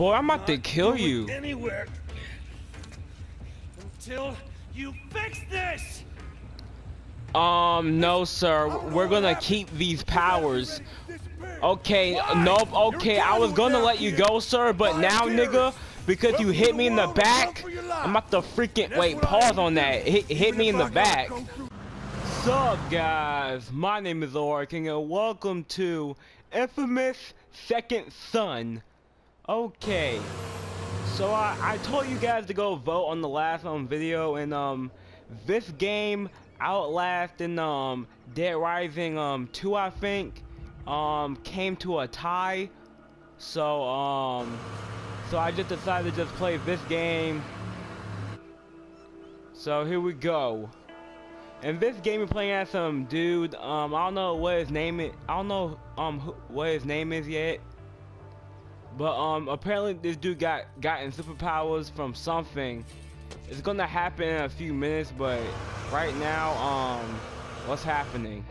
Boy, I'm about to kill you. Anywhere. Until you fix this. Um, no, sir. We're gonna keep these powers. Okay, nope. Okay, I was gonna let you go, sir, but now, nigga, because you hit me in the back, I'm about to freaking wait. Pause on that. Hit, hit me in the back. Sup, guys? My name is Orking, and welcome to Infamous Second Son. Okay, so I, I told you guys to go vote on the last um video, and um, this game Outlast and um Dead Rising um 2 I think um came to a tie. So um so I just decided to just play this game. So here we go. And this game we're playing as some dude um I don't know what his name is I don't know um who, what his name is yet but um apparently this dude got gotten superpowers from something it's gonna happen in a few minutes, but right now, um, what's happening?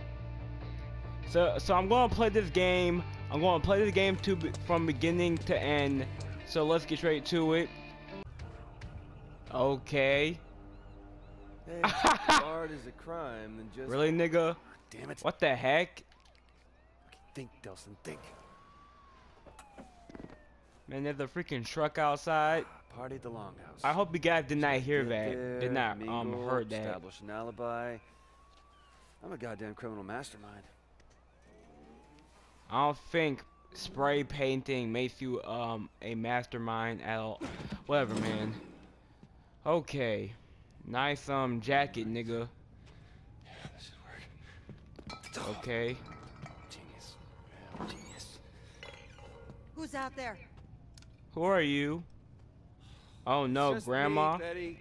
So, so I'm gonna play this game. I'm gonna play this game to from beginning to end. So let's get straight to it. Okay. Hey, art is a crime than just. Really, nigga? Damn it. What the heck? Think, Delsin, think. Man, there's a freaking truck outside. Party at the Longhouse. I hope you guys did not hear Get that. there, Did not um mingle, heard that. Establish an alibi. I'm a goddamn criminal mastermind. I don't think spray painting makes you um a mastermind at all. Whatever, man. Okay. Nice um jacket, nigga. This should work. Okay. Genius. Genius. Who's out there? Who are you? Oh no, Just grandma. Me, Betty.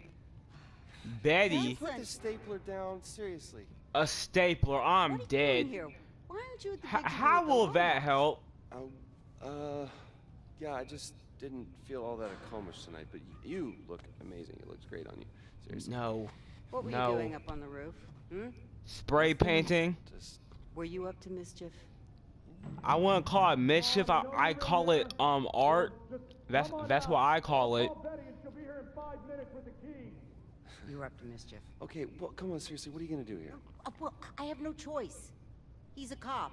Betty, Put the stapler down, seriously. a stapler. I'm what are you dead. doing here? Why aren't you at the H- how at the will that help? Uh, uh, yeah, I just didn't feel all that accomplished tonight, but you look amazing. It looks great on you. Seriously. No. What were No. you doing up on the roof? Hmm? Spray painting? Just Were you up to mischief? I wouldn't call it mischief. I, I call it um art. That's that's what I call it. You're up to mischief. okay. Well, come on, seriously. What are you gonna do here? Uh, well, I have no choice. He's a cop.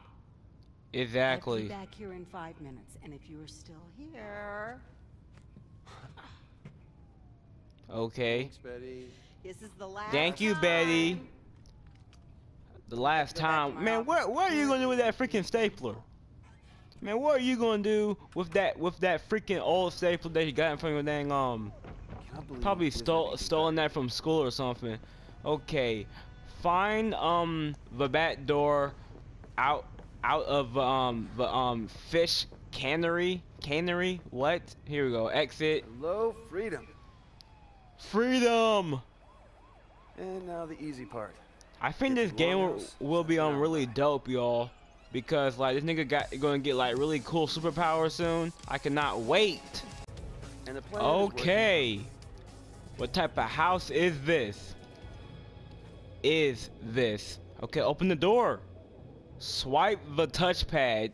Exactly. I'll be Exactly. back here in five minutes, and if you're still here, Okay. Thanks, Betty. this is the last. Thank you, Betty. The last Go back to time, man, what what are you gonna do with that freaking stapler? Man, what are you gonna do with that with that freaking old staple that you got in from your dang um? Probably stole stolen that from school or something. Okay, find um the back door out out of um the um fish cannery cannery. What? Here we go. Exit. Hello, freedom. Freedom. And now the easy part. I think this game will, will be um really dope, y'all. Because like this nigga got gonna get like really cool superpowers soon. I cannot wait. And the plan is working. Okay. What type of house is this? Is this? Okay, open the door. Swipe the touchpad.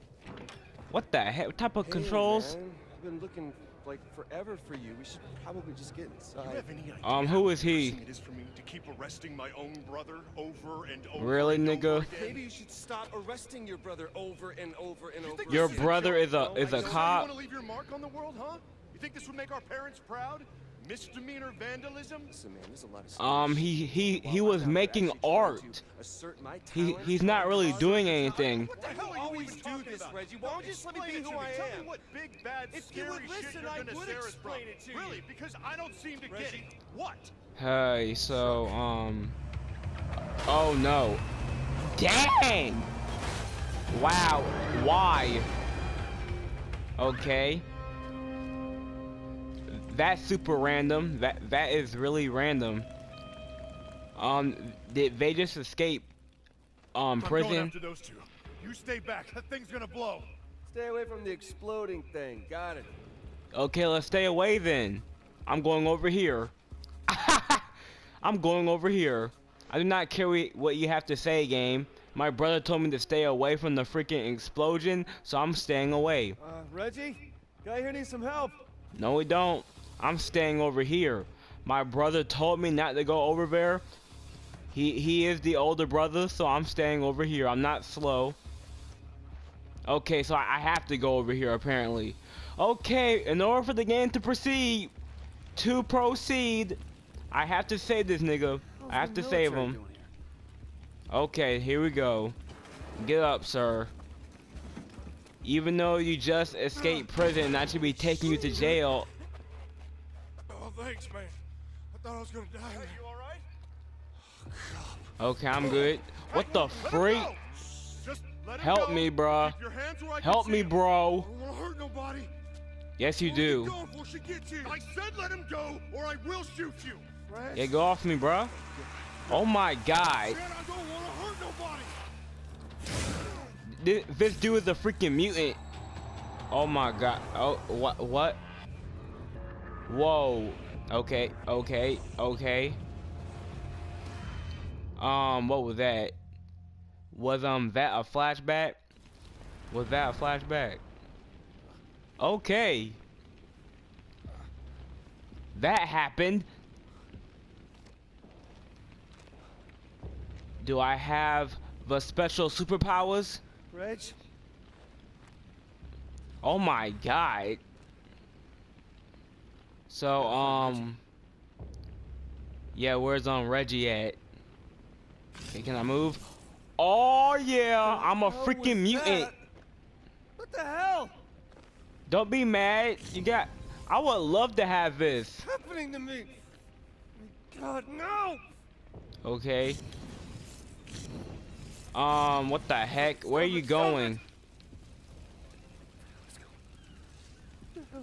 What the heck? What type of Hey, controls? man, I've been looking like forever for you. We should probably just get Do you inside. have any idea Um, who is he? It is for me to keep arresting my own brother over and over. Really, and nigga? over again. Maybe you should stop arresting your brother over and over and You over. Your this brother joke? is a- is a cop? You want to leave your mark on the world, huh? You think this would make our parents proud? Misdemeanor vandalism? Listen, man, there's a lot of Um, he he he was I'm out there making art. to assert my He he's not really doing anything. What the hell you always do this. Reggie. Why don't you just let me be it who to me. I Tell me what big, bad, If you scary would listen, I would scare explain it to you. Really? Because I don't seem to get it. What? Hey, so um. Oh no. Dang. Wow. Why? Okay. That's super random. That that is really random. Um, did they just escape um I'm going prison? after those two. You stay back. That thing's gonna blow. Stay away from the exploding thing. Got it. Okay, let's stay away then. I'm going over here. I'm going over here. I do not care what you have to say, game. My brother told me to stay away from the freaking explosion, so I'm staying away. Uh, Reggie? Guy here needs some help. No, we don't. I'm staying over here. My brother told me not to go over there. He he is the older brother, so I'm staying over here. I'm not slow. Okay, so I, I have to go over here apparently. Okay, in order for the game to proceed, to proceed, I have to save this nigga. I have to save him. Okay, here we go. Get up, sir. Even though you just escaped prison, I should be taking you to jail. Oh, thanks, man. I thought I was gonna die. Hey, you all right? Oh, okay, I'm good. What the freak? Help me, bro. Help me, bro. Yes, you do. I said let him go, or I will shoot you. Yeah, go off me, bro. Oh my god. This, this dude is a freaking mutant. Oh my god. Oh, what? What? Whoa. Okay, okay, okay. Um, what was that? Was um that a flashback? Was that a flashback? Okay. That happened. Do I have the special superpowers? Reg? Oh my god. So, um... Yeah, where's um Reggie at? Okay, can I move? Oh yeah, I'm a freaking mutant. What the hell? Don't be mad. You got. I would love to have this. What's happening to me? God, no! Okay. Um, what the heck? Where are you going?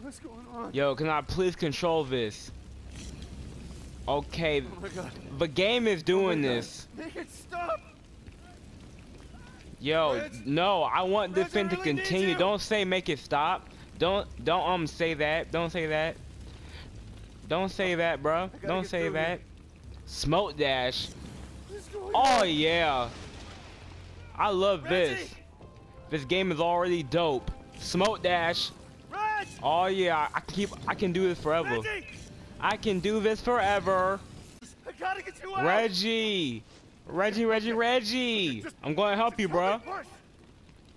What's going on? Yo, can I please control this? Okay. Oh my god. The game is doing oh this. Make it stop! Yo, Reg? no, I want this Reg, thing I to really continue. Don't say make it stop. Don't don't um say that. Don't say that. Don't say that, bro. Don't say that. here. Smoke dash. Oh on? yeah. I love this. This game is already dope. Smoke dash. Oh yeah, I keep I can do this forever. Reggie! I can do this forever. I gotta get you out! Reggie. Reggie, Reggie, Reggie. I'm going to help you, bro. Push!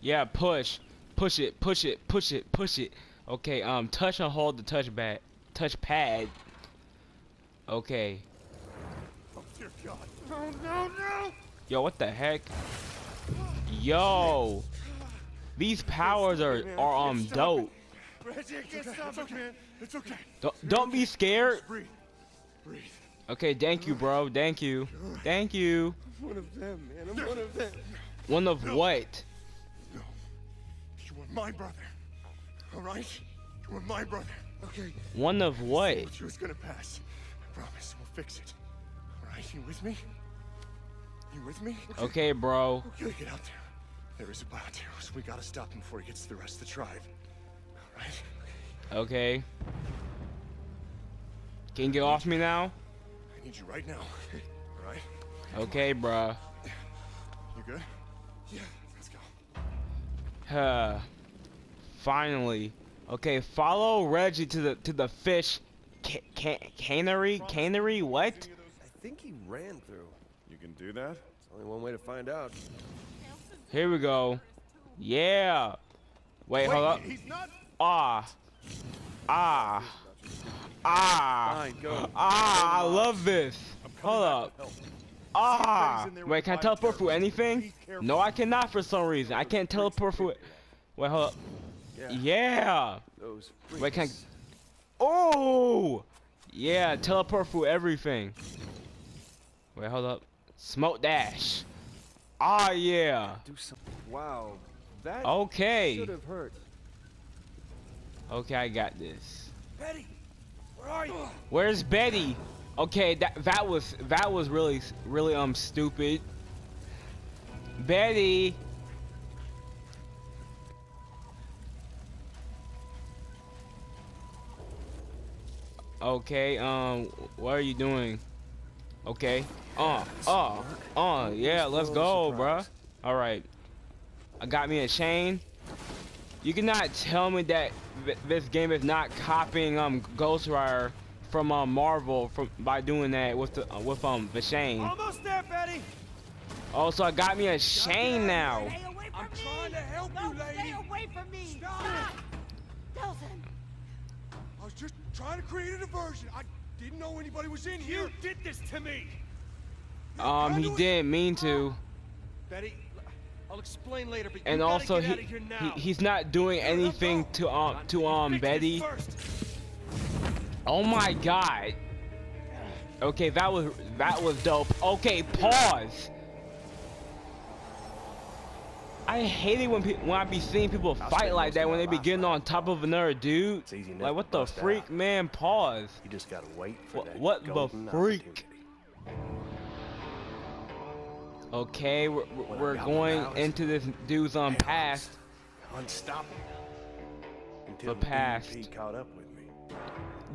Yeah, push. Push it, push it, push it, push it. Okay, um, touch and hold the touch bat, touch pad. Okay. Oh, dear God. No, no, no! Yo, what the heck? Yo. These powers are, are um dope. Reggie, I can't stop It's okay, man. It's okay. Don't, don't be scared. Breathe. Breathe. Okay, thank you, bro. Thank you. Thank you. I'm one of them, man. I'm one of them. One of what? No. You are my brother. All right? You are my brother. Okay. One of what? What you is gonna pass. I promise. We'll fix it. All right? You with me? You with me? Okay, bro. Okay, get out there. There is a bioterrorist. We gotta stop him before he gets to the rest of the tribe. All right? Okay. Can you get off me now? I need you right now. All right? Okay, bruh. You good? Yeah. Let's go. Huh. Finally. Okay, follow Reggie to the to the fish ca ca cannery cannery what? I think he ran through. You can do that? It's only one way to find out. Here we go. Yeah. Wait, hold up. Ah. Ah. Ah. Fine, go. Ah, I love this. Hold up. Ah. Wait, can I teleport through anything? No, I cannot for some reason. I can't teleport through it. Wait, hold up. Yeah. Wait, can I... Oh! Yeah, teleport through everything. Wait, hold up. Smoke dash. Ah, yeah. Do some. Wow. That Okay. should have hurt. Okay, I got this. Betty, where are you? Where's Betty? Okay, that that was that was really really um stupid. Betty. Okay, um, what are you doing? Okay. Uh, uh, uh, yeah, let's go, bruh. All right. I got me a chain. You cannot tell me that this game is not copying um Ghost Rider from um Marvel from by doing that with the uh, with um the Shane. Almost there, Betty. Also, I got me a Shane now. Stay away from I'm me! trying to help no, you, lady. Stay away from me! Stop. Delsin! I was just trying to create a diversion. I didn't know anybody was in here. You did this to me. Um, he didn't mean to. Betty, I'll explain later, but and also he, out of here he he's not doing anything to um to um Betty. Oh my god. Okay, that was that was dope. Okay, pause. I hate it when pe when I be seeing people I'll fight like that when they be getting on top of another dude. It's easy Like what the freak, out. man? Pause. You just gotta wait for What- that what the golden freak? Okay, we're, we're going into this dude's on I past. Unstoppable. Until The past. DUP caught up with me.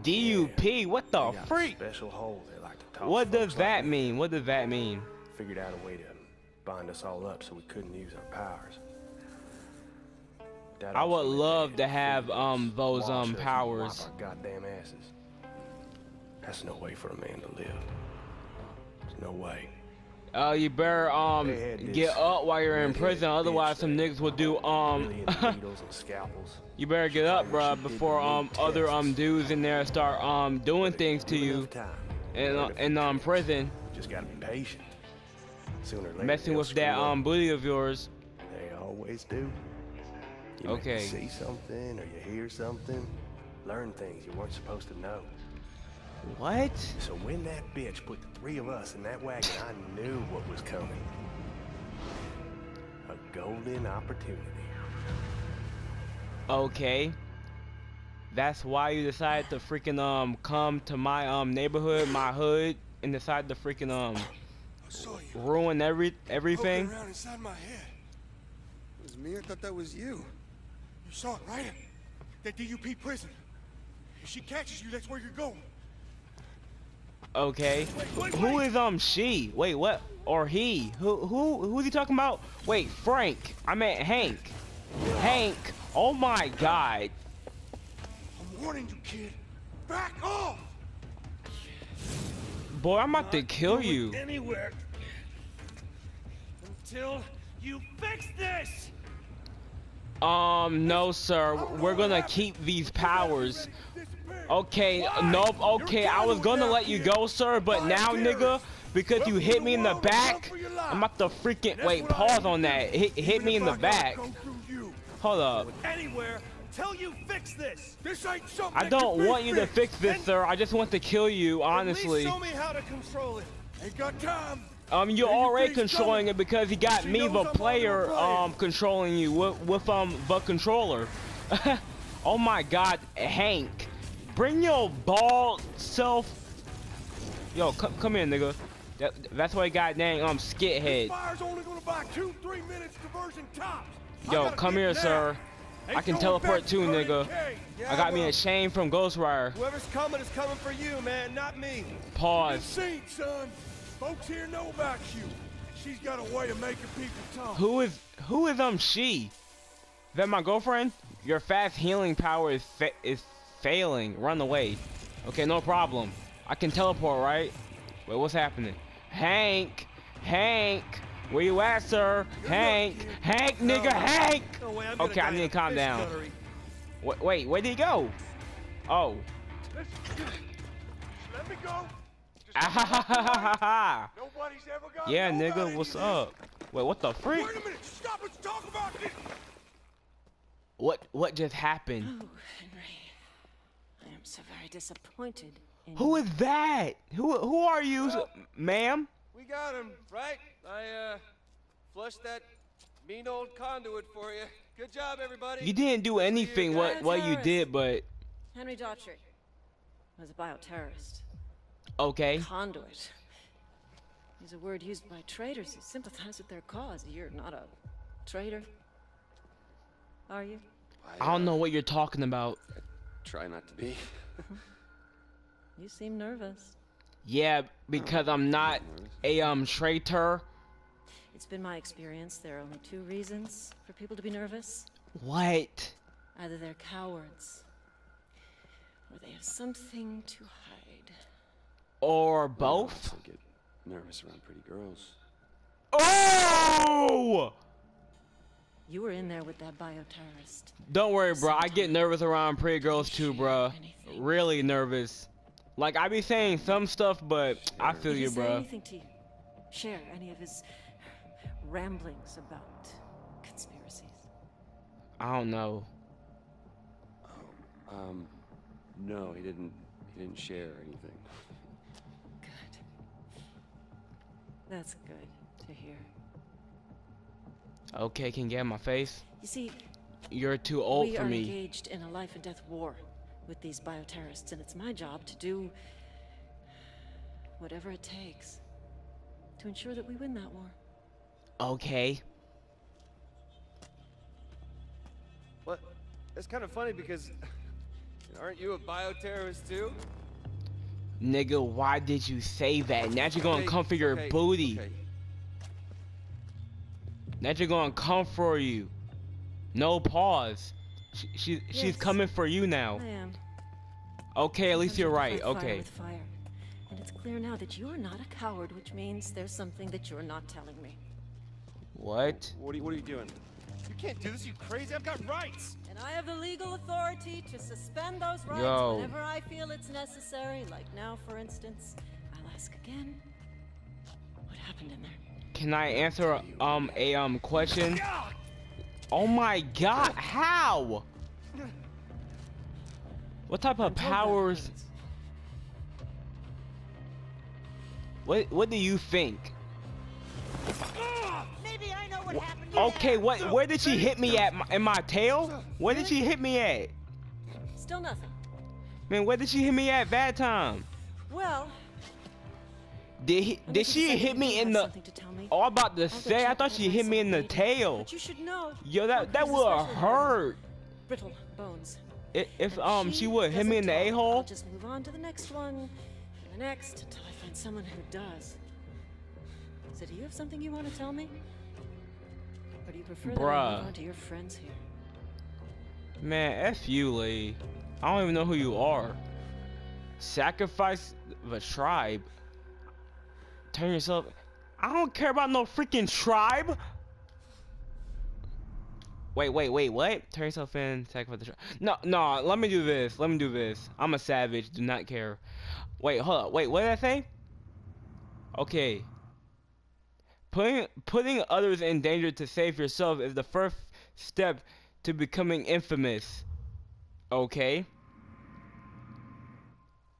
DUP? What the They got a freak? Special hole they like to toss What does that mean? What does that mean? Figured out a way to bind us all up so we couldn't use our powers. That I would love to have um those um powers. goddamn asses. That's no way for a man to live. There's no way. Uh, you better um get up while you're in prison, otherwise some niggas will do um. Really into needles and scalpels. you better get up, bruh, before um other um dudes in there start um doing things to you in uh, in um prison, Just gotta be patient. Sooner or later, messing with that um booty of yours. They always do. You Okay. See something or you hear something. Learn things you weren't supposed to know. What? So when that bitch put the three of us in that wagon, I knew what was coming. A golden opportunity. Okay. That's why you decided to freaking um come to my um neighborhood, my hood, and decide to freaking um I saw you. ruin every everything. Poking around inside my head. It was me? I thought that was you. You saw it, right? That DUP prison. If she catches you, that's where you're going. Okay. Who is um she? Wait, what? Or he? Who who who's he talking about? Wait, Frank. I meant Hank. Hank. Oh my god. I'm warning you, kid. Back off! Boy, I'm about to kill you. Anywhere. Until you fix this. Um, no, sir. We're gonna keep these powers. Okay, nope. Okay, I was gonna let you go, sir, but now, nigga, because you hit me in the back, I'm about to freaking wait. Pause on that. Hit, hit me in the back. Hold up. Anywhere until you fix this. This ain't something I don't want you to fix this, sir. I just want to kill you, honestly. show me how to control it. Ain't got time. Um, you're already controlling it because he got me, the player, um, controlling you with, with um the controller. oh my God, Hank, bring your bald self. Yo, come come here, nigga. That, that's why got um skit head. Fire's only gonna buy two, three minutes diversion tops. I Yo, come here, now. sir. Ain't I can teleport too, to nigga. Yeah, I got me a Shane from Ghost Rider. Whoever's coming is coming for you, man, not me. Pause. scene, son. Folks here know about you. She's got a way of making people talk. Who is who is um she? Is that my girlfriend? Your fast healing power is fa is failing. Run away. Okay, no problem. I can teleport, right? Wait, what's happening? Hank, Hank, where you at, sir? Hank, Hank, nigga, Hank. No way, I'm Okay, I need to calm down. Wait, wait, where did he go? Oh. Listen, let me go. Just Ah, ha, ha, ha, ha, ha. Nobody's ever got Yeah, know nigga, what's of up? Wait, what the freak? Wait a minute. Stop. Let's talk about this. What what just happened? Oh, Henry. I so very disappointed in Who that? Who who are you, Well- ma'am? We got him, right? I, uh, flushed that mean old conduit for you. Good job, everybody. You didn't do anything what what you did, but Henry Daugherty was a bioterrorist. okay. Conduit. Is a word used by traitors who sympathize with their cause. You're not a traitor, are you? I don't know what you're talking about. Try not to be. You seem nervous. Yeah, because I'm not a um traitor. It's been my experience there are only two reasons for people to be nervous What? Either they're cowards, or they have something to hide. Or I both? also get nervous around pretty girls. Oh! You were in there with that bioterrorist. Don't worry, bro. I get nervous around pretty girls too, bro. Really nervous. Like I be saying some stuff, but I feel Did he you, say bro. anything to you? Share any of his ramblings about conspiracies? I don't know. Um, no, he didn't. He didn't share anything. Good. That's good to hear. Okay, can you get in my face? You see, You're too old for me. we for are me. engaged in a life and death war with these bioterrorists, and it's my job to do whatever it takes to ensure that we win that war. Okay. What? That's kind of funny because aren't you a bioterrorist too? Nigga, why did you say that? Now you're gonna Okay, come for your okay, booty. okay. Now you're gonna come for you. No pause. She, she she's coming for you now. I am. Okay, at least you're right. fight fire Okay. with fire. And it's clear now that you are not a coward, which means there's something that you're not telling me. What? What are you, what are you doing? You can't do this, you crazy. I've got rights. And I have the legal authority to suspend those rights Yo. whenever I feel it's necessary. Like now, for instance, I'll ask again. What happened in there? Can I answer um a um question? Oh my god, how? What type of I'm told that powers? What what do you think? Maybe I know what happened. Okay, what where did she hit me at my, in my tail? Where did she hit me at? Still nothing. Man, where did she hit me at that time? Well, Did he, did she hit me in the something to tell me. Oh, I'm about to say I thought she hit me in the tail. But you should know. Yo, that that would have especially have hurt. Brittle bones. If um she would hit me in the a hole. just move on to the next one, and the next, until I find someone who does. So, do you have something you want to tell me? Or do you prefer that I move on to your friends here? Man, F you, Lee. I don't even know who you are. Sacrifice the tribe. Turn yourself. I don't care about no freaking tribe. Wait, wait, wait, what? Turn yourself in, sacrifice the tribe. No, no, let me do this. Let me do this. I'm a savage, do not care. Wait, hold up. Wait, what did I say? Okay. Putting putting others in danger to save yourself is the first step to becoming infamous. Okay.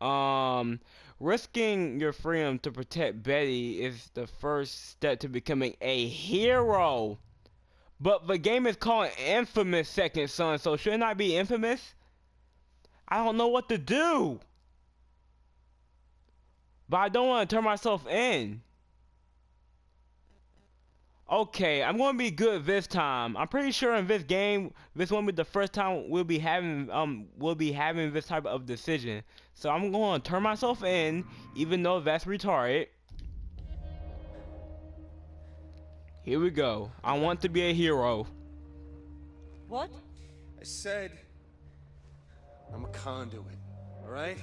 Um, risking your freedom to protect Betty is the first step to becoming a hero. But the game is called Infamous Second Son, so shouldn't I be infamous? I don't know what to do. But I don't want to turn myself in. Okay, I'm gonna be good this time. I'm pretty sure in this game, this won't be the first time we'll be having um we'll be having this type of decision. So I'm gonna turn myself in, even though that's retarded. Here we go. I want to be a hero. What? I said I'm a conduit, all right?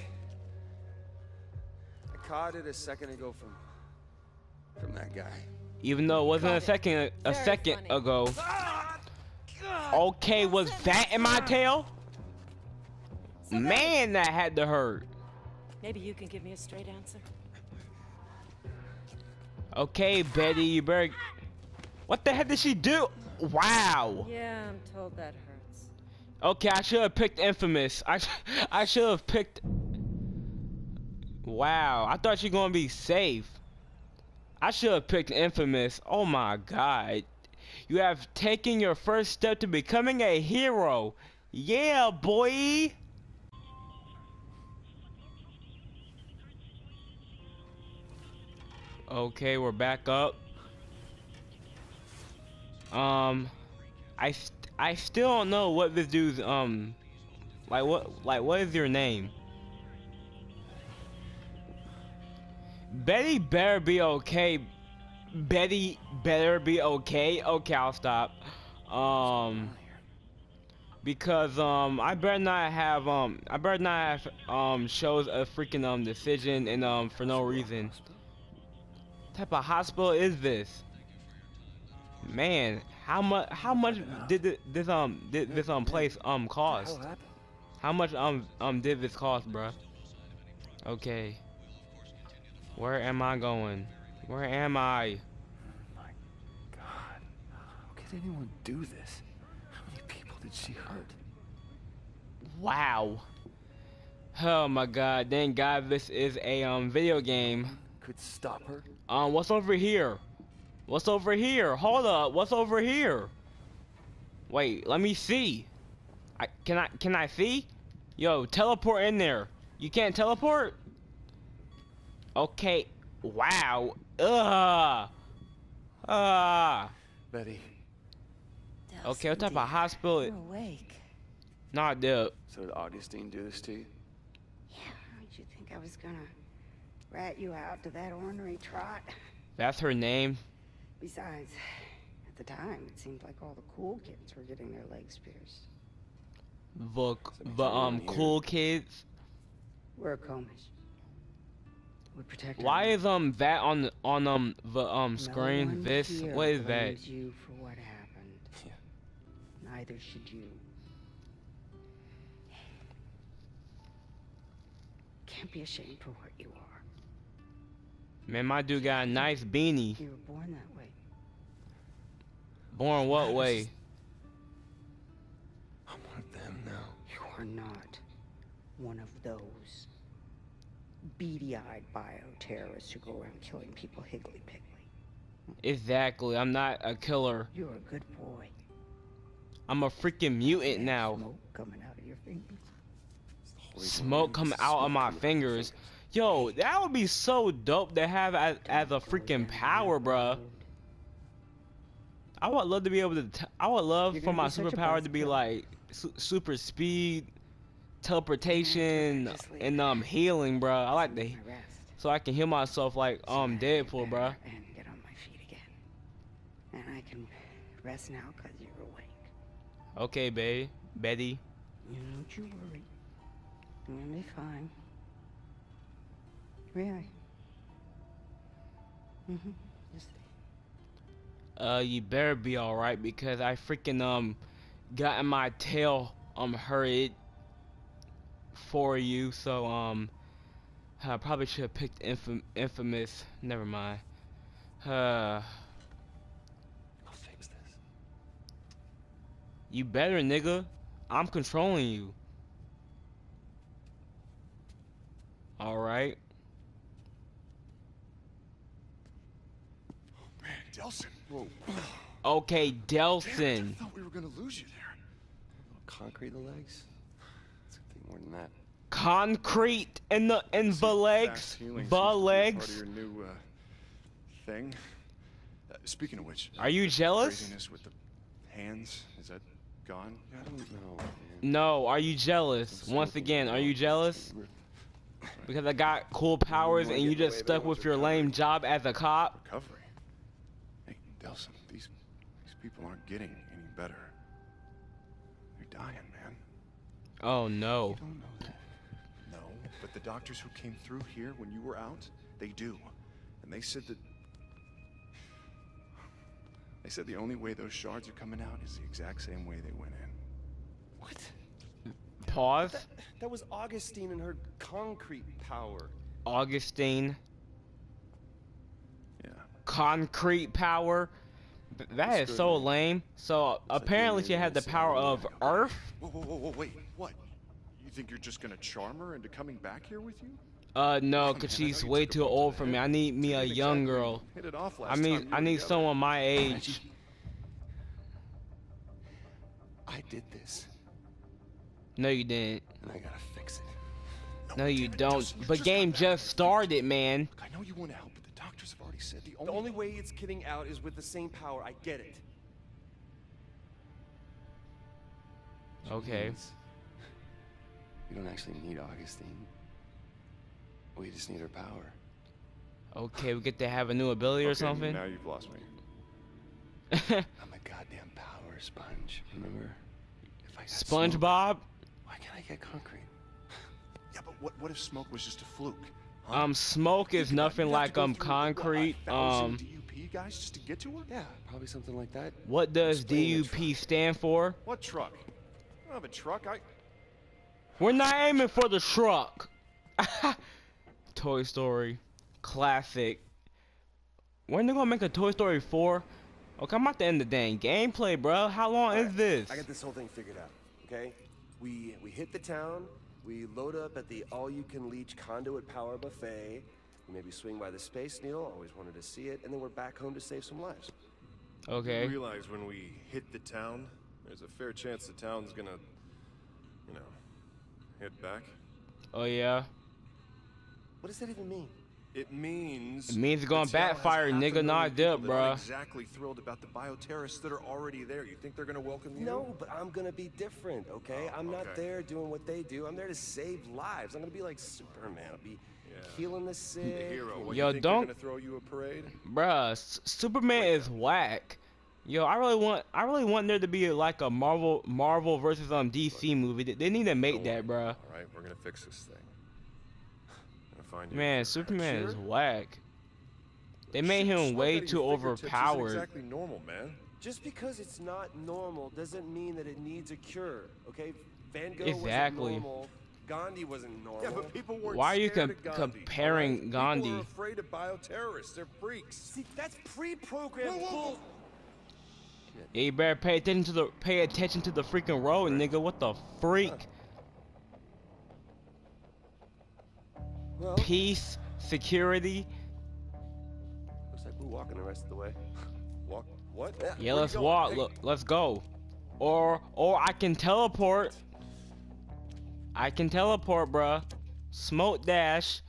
I caught it a second ago from from that guy. Even though it wasn't a Got it. second a Very second funny. ago. Ah, God. Okay, was that in my tail? Man, that had to hurt. Maybe you can give me a straight answer. Okay, Betty, you better. What the heck did she do? Wow. Yeah, I'm told that hurts. Okay, I should have picked Infamous. I sh I should have picked. Wow, I thought you gonna be safe. I should have picked Infamous. Oh my God, you have taken your first step to becoming a hero. Yeah, boy. Okay, we're back up. Um, I st I still don't know what this dude's um, like what like what is your name? Betty better be okay. Betty better be okay. Okay, I'll stop. Um, because um I better not have um I better not have um shows a freaking um decision and um for no reason. What type of hospital is this? Man, how much how much did thi- this um did this um place um cost? How much um um did this cost, bruh? Okay. Where am I going? Where am I? My God. How could anyone do this? How many people did she hurt? Wow. Oh my god, thank god this is a um video game. Could stop her? Um what's over here? What's over here? Hold up, what's over here? Wait, let me see. I can I can I see? Yo, teleport in there. You can't teleport? Okay. Wow. Ugh. Ah. Betty, Okay, what type of hospital? dear, You're awake. Not the. So did Augustine do this to you? Yeah, how did you think I was gonna rat you out to that ornery trot? That's her name. Besides, at the time, it seemed like all the cool kids were getting their legs pierced. The the um cool kids. We're Comish. We protect. Why is um that on on um the um screen? one This here what is that? blames you for what happened. Yeah. Neither should you. Can't be ashamed for what you are. Man, my dude got a nice beanie. You were born that way. Born what way? I'm one of them now. You are not one of those beady-eyed bioterrorists who go around killing people higgly-piggly. Exactly. I'm not a killer. You're a good boy. I'm a freaking mutant now. Smoke coming out of your fingers. Smoke coming out of my fingers. Yo, that would be so dope to have as, as a freaking power, bruh. I would love to be able to. T- I would love for my superpower to be like su- super speed, teleportation, and um healing, bruh. I like the so I can heal myself like um Deadpool, bruh. better And get on my feet again. And I can rest now because you're awake. Okay, babe, Betty. You don't you worry. I'm gonna be fine. Really? Mm-hmm. Just Uh, you better be alright because I freaking um got in my tail um hurried for you. So um, I probably should have picked infam- infamous. Never mind. Uh, I'll fix this. you better, nigga. I'm controlling you. All right. Man, Delsin. Whoa. Okay, Damn Delsin. I thought we were gonna lose you there. Concrete the legs? It's a thing more than that. Concrete in the in the legs, the to be Part legs. of your new uh, thing. Uh, speaking of which, Are you jealous? craziness with the hands is that gone? I don't know, man. No. Are you jealous? Once again, are you jealous? Because I got cool powers and you just stuck with your lame job as a cop? Recovery. Hey, Delsin, these these people aren't getting any better. They're dying, man. Oh no. You don't know that. No, but the doctors who came through here when you were out, they do. And they said that. They said the only way those shards are coming out is the exact same way they went in. What? Pause. That, that was Augustine and her concrete power. Augustine. Concrete power. Th- That is so lame. So apparently she had the power of Earth. Whoa, whoa, whoa, whoa, wait, what? You think you're just gonna charm her into coming back here with you? Uh no, Man, cause I she's way too old for me. I need me a Didn't young girl. Hit it off last I need I need together. someone my age. I did this, No you didn't. and I gotta fix it. No you don't. You But game just started, man. Look, I know you want to help, doctors have already said the The only. only way it's getting out is with the same power. I get it. Okay. Means We don't actually need Augustine. We just need her power. Okay, we get to have a new ability or something. Now you've lost me. I'm a goddamn power sponge, remember? If if I got smoke, SpongeBob. why can't I get concrete? Yeah, but what, what if smoke was just a fluke? Huh? Um, smoke is nothing you have to like um through, what, a concrete. Um, DUP guys just to get to her? Yeah, probably something like that. what does DUP stand for? What truck? I don't have a truck. I. We're not aiming for the truck. Toy Story, classic. When they gonna make a Toy Story 4? Okay, I'm at the end of the dang gameplay, bro. How long is this? I got this whole thing figured out. Okay, we we hit the town. We load up at the all-you-can-leech conduit power buffet. We maybe swing by the Space Needle. Always wanted to see it, and then we're back home to save some lives. Okay. You realize when we hit the town, there's a fair chance the town's gonna, you know, hit back. Oh yeah. What does that even mean? It means. It means it's gonna backfire, nigga, million not people dip, that aren't bruh. Exactly thrilled about the bioterrorists that are already there. You think they're gonna welcome you? No, but I'm gonna be different, okay? Oh, I'm not there doing what they do. I'm there to save lives. I'm gonna be like Superman. I'll be Yeah. healing the sick. The hero. What, Yo, don't- throw you a parade? Bruh, S- Superman is whack. Yo, I really want, I really want there to be like a Marvel, Marvel versus um DC movie. They- They need to make Don't that, worry. bruh. All right, we're gonna fix this thing. Gonna find you Man, cure. Superman is whack. They made Shit, him smoke way too your fingertips isn't overpowered. Exactly normal, man. Just because it's not normal doesn't mean that it needs a cure, okay? Van Gogh Exactly. wasn't normal. Gandhi wasn't normal. Yeah, but people weren't Why are you scared com- of Gandhi, comparing all right? Gandhi? People are afraid of bioterrorists. They're freaks. See, that's pre-programmed Whoa, whoa, bull. Yeah, you better pay attention to the, pay attention to the freaking road, nigga. What the freak? Well, Peace, security. Looks like we're walking the rest of the way. Walk. What? Yeah, Where let's walk. Hey, Look, let's go. Or, or I can teleport. I can teleport, bruh. Smoke dash.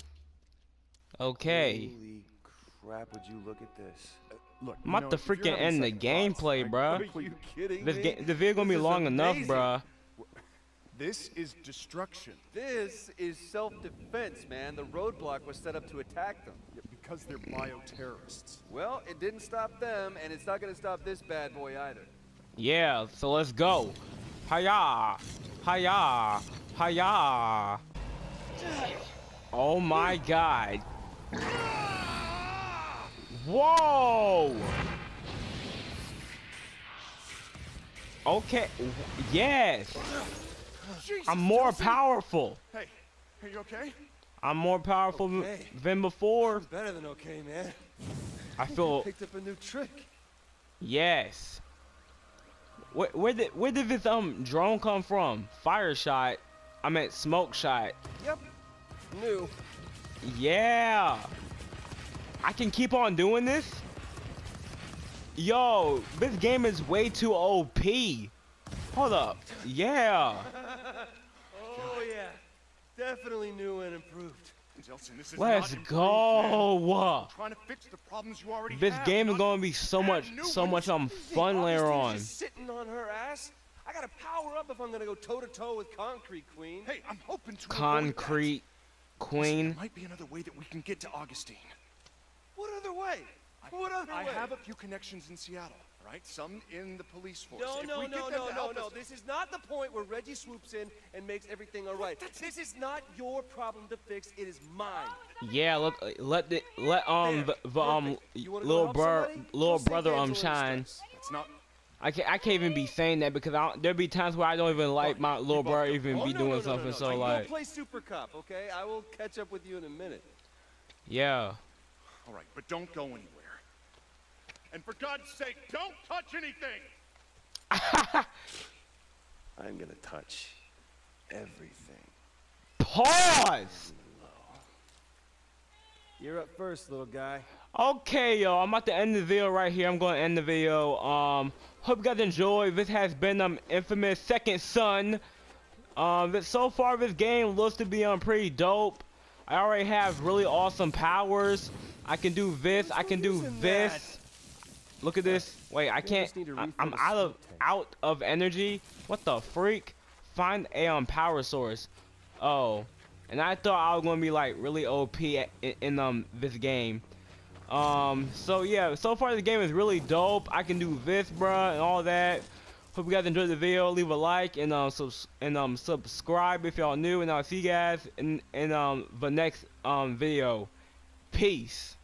Okay. Holy crap, would you look at this? Uh, look, I'm you about know, to freaking end the gameplay, I- bruh. Are you kidding This me? game, the video gonna be This is long enough, amazing. bruh. This is destruction. This is self-defense, man. The roadblock was set up to attack them. Yeah, because they're bioterrorists. Well, it didn't stop them, and it's not gonna stop this bad boy either. Yeah, so let's go. Hiya! Hiya! Hiya! Oh my god. Whoa! Okay, yes! Jesus, I'm more powerful. Hey, are you okay? I'm more powerful Okay. than before. Better than okay, man. I feel Picked up a new trick. yes. Where, where did where did this um drone come from? Fire shot. I meant smoke shot. Yep. New. Yeah. I can keep on doing this? Yo, this game is way too OP. Hold up. Yeah. Oh yeah. Definitely new and improved. Delsin, this is Let's not improved, man. go. Trying to fix the problems you already This have. game is gonna be so add much so ones. much um fun later Augustine's on. Just sitting on her ass. I gotta power up if I'm gonna go toe to toe with Concrete Queen. Hey, I'm hoping to avoid that. Concrete Listen, Queen. There might be another way that we can get to Augustine. What other way? What other I way? have a few connections in Seattle, all right? Some in the police force. No, If no, no, no, no, no. us- This is not the point where Reggie swoops in and makes everything all right. This is not your problem to fix. It is mine. Yeah, let let the let um There, the, the um perfect. You wanna go little help bro little brother um Angela shine. That's not. I can't I can't even be saying that because I don't, there be times where I don't even like my little both brother even Oh, be no, doing no, no, something. no, no. So Go like, play Super Cop, okay? I will catch up with you in a minute. yeah. All right, but don't go anywhere. And for God's sake, don't touch anything. I'm gonna touch everything. Pause. You're up first, little guy. Okay, yo, I'm about to end the video right here. I'm going to end the video. Um, hope you guys enjoy. This has been um infamous Second Son. Um, this, so far this game looks to be um pretty dope. I already have really awesome powers. I can do this. I can do using this. Look at this. Wait, I can't. just need to I, I'm out of out of energy. What the freak? Find a um power source. Oh, and I thought I was gonna be like really OP in, in um this game. Um, so yeah, so far the game is really dope. I can do this, bruh, and all that. Hope you guys enjoyed the video. Leave a like and um subs and um subscribe if y'all new. And I'll see you guys in in um the next um video. Peace.